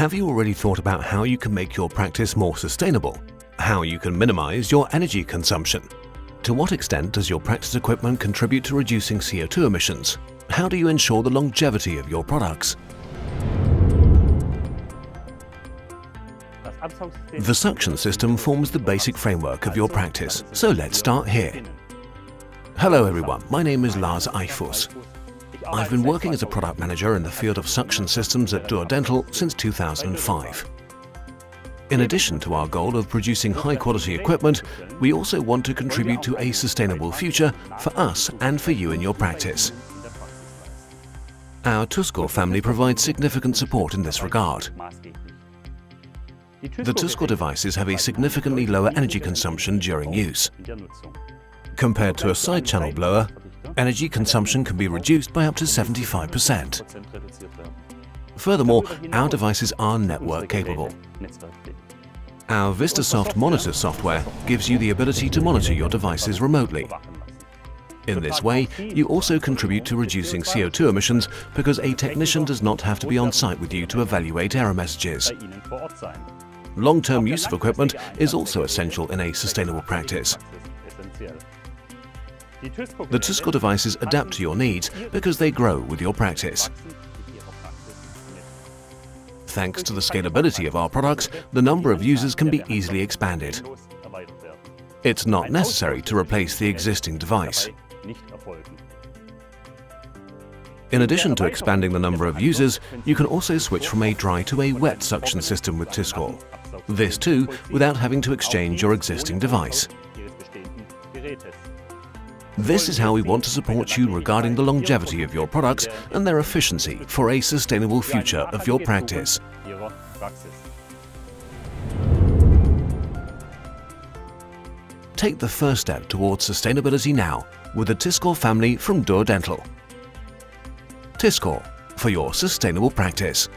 Have you already thought about how you can make your practice more sustainable? How you can minimize your energy consumption? To what extent does your practice equipment contribute to reducing CO2 emissions? How do you ensure the longevity of your products? The suction system forms the basic framework of your practice, so let's start here. Hello everyone, my name is Lars Eichfuss. I've been working as a product manager in the field of suction systems at Dürr Dental since 2005. In addition to our goal of producing high-quality equipment, we also want to contribute to a sustainable future for us and for you in your practice. Our Tyscor family provides significant support in this regard. The Tyscor devices have a significantly lower energy consumption during use. Compared to a side channel blower, energy consumption can be reduced by up to 75%. Furthermore, our devices are network capable. Our VistaSoft Monitor software gives you the ability to monitor your devices remotely. In this way, you also contribute to reducing CO2 emissions because a technician does not have to be on site with you to evaluate error messages. Long-term use of equipment is also essential in a sustainable practice. The Tyscor devices adapt to your needs because they grow with your practice. Thanks to the scalability of our products, the number of users can be easily expanded. It's not necessary to replace the existing device. In addition to expanding the number of users, you can also switch from a dry to a wet suction system with Tyscor. This too without having to exchange your existing device. This is how we want to support you regarding the longevity of your products and their efficiency for a sustainable future of your practice. Take the first step towards sustainability now with the Tyscor family from Duor-Dental. Tyscor for your sustainable practice.